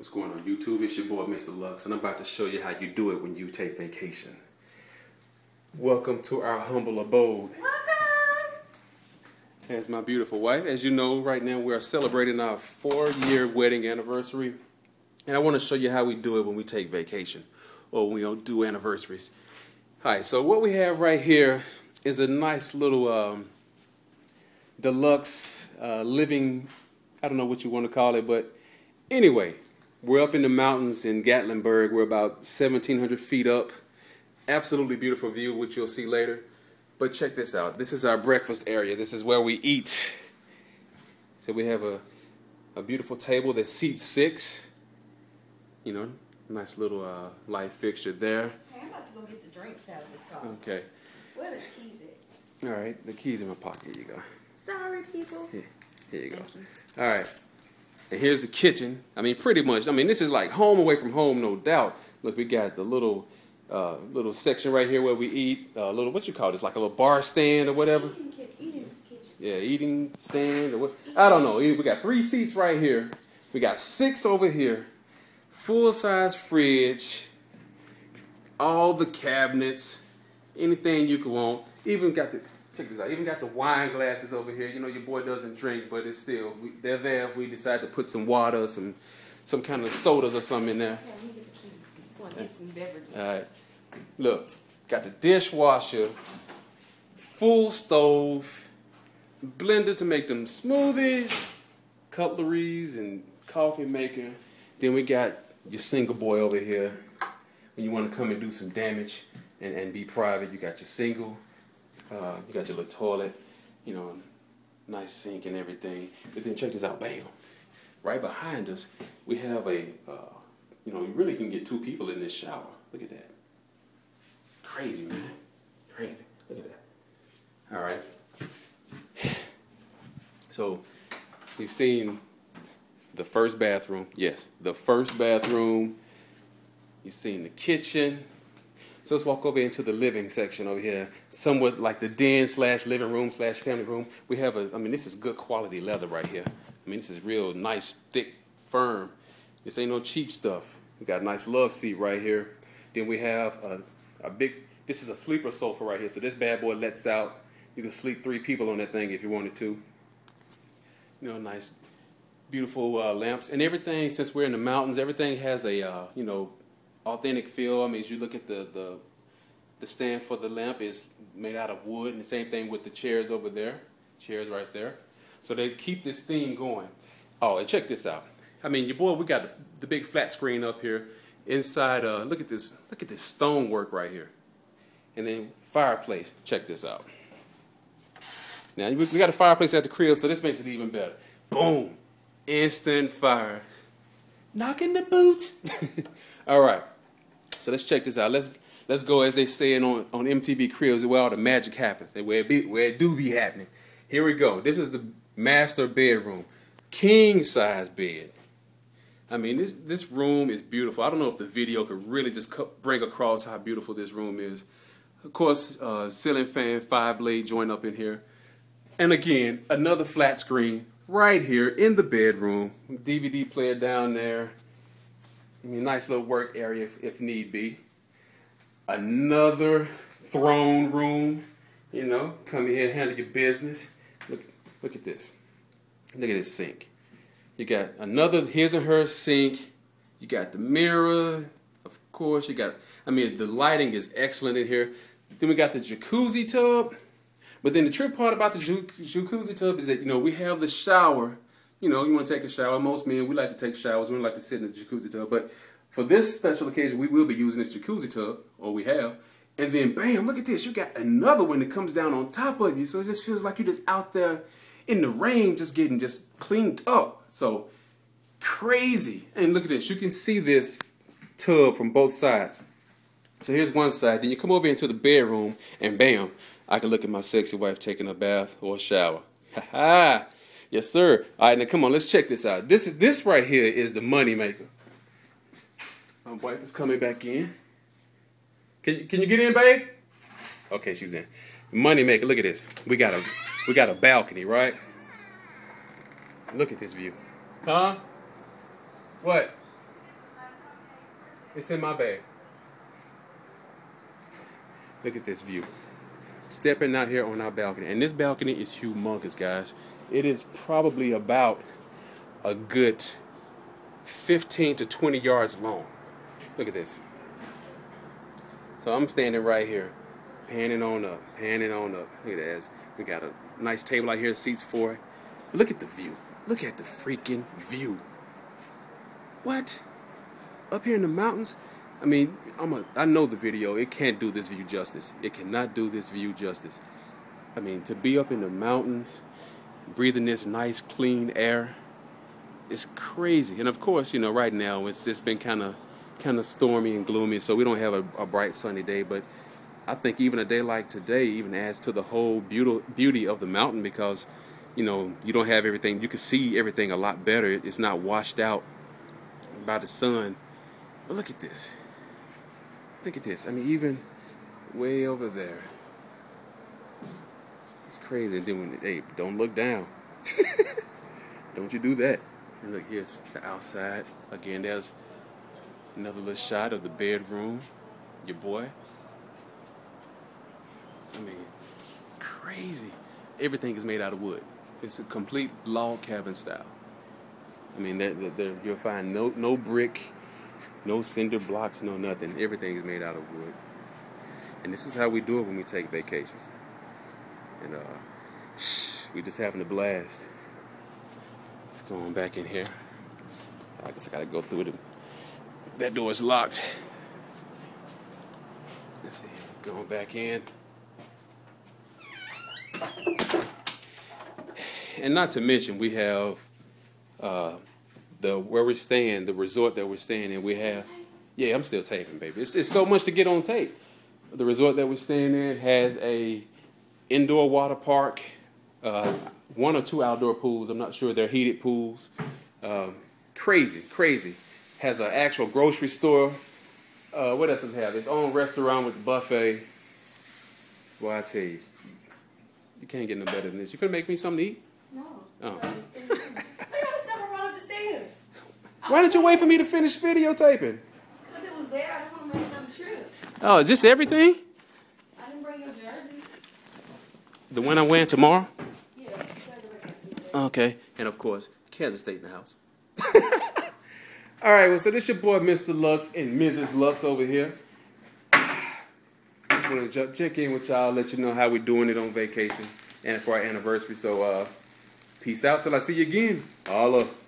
What's going on YouTube? It's your boy Mr. Lux and I'm about to show you how you do it when you take vacation. Welcome to our humble abode. Welcome! As my beautiful wife. As you know, right now we are celebrating our four year wedding anniversary. And I want to show you how we do it when we take vacation or when we don't do anniversaries. Alright, so what we have right here is a nice little um, deluxe uh, living, I don't know what you want to call it, but anyway, we're up in the mountains in Gatlinburg. We're about 1,700 feet up. Absolutely beautiful view, which you'll see later. But check this out. This is our breakfast area. This is where we eat. So we have a, a beautiful table that seats six. You know, nice little uh, light fixture there. Hey, I'm about to go get the drinks out of the car. Okay. Where the keys at? All right. The key's in my pocket. Here you go. Sorry, people. Here, here you go. You. All right. And here's the kitchen. I mean, pretty much. I mean, this is like home away from home, no doubt. Look, we got the little uh, little section right here where we eat. A uh, little what you call this? Like a little bar stand or whatever. Eating eating kitchen. Yeah, eating stand or what? I don't know. We got three seats right here. We got six over here. Full size fridge. All the cabinets. Anything you could want. Even got the check this out. Even got the wine glasses over here. You know your boy doesn't drink, but it's still we, they're there if we decide to put some water, some some kind of sodas or something in there. Yeah, the. Get some beverages. All right. Look, got the dishwasher, full stove, blender to make them smoothies, cutleries, and coffee maker. Then we got your single boy over here. When you want to come and do some damage and, and be private, you got your single. Uh, you got your little toilet, you know, nice sink and everything. But then check this out, bam. Right behind us, we have a, uh, you know, you really can get two people in this shower. Look at that. Crazy, man. Crazy. Look at that. All right. So, we've seen the first bathroom. Yes, the first bathroom. You've seen the kitchen. So let's walk over into the living section over here, somewhat like the den slash living room slash family room. We have a, I mean, this is good quality leather right here. I mean, this is real nice, thick, firm. This ain't no cheap stuff. We got a nice love seat right here. Then we have a, a big, this is a sleeper sofa right here. So this bad boy lets out. You can sleep three people on that thing if you wanted to. You know, nice, beautiful uh, lamps and everything. Since we're in the mountains, everything has a, uh, you know, authentic feel. I mean, as you look at the, the the stand for the lamp is made out of wood, and the same thing with the chairs over there, chairs right there. So they keep this theme going. Oh, and check this out. I mean, your boy, we got the, the big flat screen up here. Inside, uh, look at this, look at this stonework right here, and then fireplace. Check this out. Now we we got a fireplace at the crib, so this makes it even better. Boom, instant fire. Knocking the boots. All right. So let's check this out. Let's let's go as they say it on, on MTV Cribs, where all the magic happens, where it be, where it do be happening. Here we go. This is the master bedroom, king size bed. I mean, this this room is beautiful. I don't know if the video could really just bring across how beautiful this room is. Of course, uh, ceiling fan, five blade joint up in here, and again another flat screen right here in the bedroom. DVD player down there. Nice little work area if, if need be. Another throne room, you know, come here and handle your business. Look, look at this. Look at this sink. You got another his and her sink. You got the mirror, of course. You got, I mean, the lighting is excellent in here. Then we got the jacuzzi tub. But then the trip part about the jacuzzi tub is that, you know, we have the shower. You know, you want to take a shower. Most men, we like to take showers. We don't like to sit in the jacuzzi tub. But for this special occasion, we will be using this jacuzzi tub, or we have. And then, bam, look at this. You got another one that comes down on top of you. So it just feels like you're just out there in the rain, just getting just cleaned up. So crazy. And look at this. You can see this tub from both sides. So here's one side. Then you come over into the bedroom, and bam, I can look at my sexy wife taking a bath or a shower. Ha ha. Yes, sir. All right, now come on, let's check this out. This is this right here is the money maker. My wife is coming back in. Can you, can you get in, babe? Okay, she's in. Money maker. Look at this. We got a we got a balcony, right? Look at this view. Huh? What? It's in my bag. Look at this view. Stepping out here on our balcony. And this balcony is humongous, guys. It is probably about a good 15 to 20 yards long. Look at this. So I'm standing right here, panning on up, panning on up. Look at this. We got a nice table out here, seats for it. Look at the view. Look at the freaking view. What? Up here in the mountains? I mean, I'm a, I know the video. It can't do this view justice. It cannot do this view justice. I mean, to be up in the mountains, breathing this nice, clean air, it's crazy. And of course, you know, right now it's just been kind of, kind of stormy and gloomy, so we don't have a, a bright sunny day. But I think even a day like today even adds to the whole beauty beauty of the mountain because, you know, you don't have everything. You can see everything a lot better. It's not washed out by the sun. But look at this. Look at this. I mean, even way over there. It's crazy. And then when, hey, don't look down. don't you do that. And look, here's the outside. Again, there's another little shot of the bedroom. Your boy. I mean, crazy. Everything is made out of wood. It's a complete log cabin style. I mean, you'll find no no brick, no cinder blocks, no nothing. Everything is made out of wood. And this is how we do it when we take vacations. And uh, we just having a blast. Let's go on back in here. I guess I gotta go through it. That door is locked. Let's see. Going back in. And not to mention, we have uh, the where we're staying, the resort that we're staying in. We have, yeah, I'm still taping, baby. It's, it's so much to get on tape. The resort that we're staying in has a indoor water park, uh, one or two outdoor pools. I'm not sure they're heated pools. Um, crazy, crazy. Has an actual grocery store. Uh, what else does it have? Its own restaurant with buffet. Well, I tell you, you can't get no better than this. You finna make me something to eat? No. Oh. Look at the stuff I brought up the stairs. Why didn't you wait for me to finish videotaping? Because it was there. I didn't want to make another trip. Oh, is this everything? I didn't bring your jersey. The one I'm wearing tomorrow? Yeah. gotta look. Okay. And of course, Kansas State in the house. All right, well, so this your boy, Mr. Lux and Mrs. Lux over here. Just want to check in with y'all, let you know how we're doing it on vacation and for our anniversary. So, uh, peace out till I see you again. All up.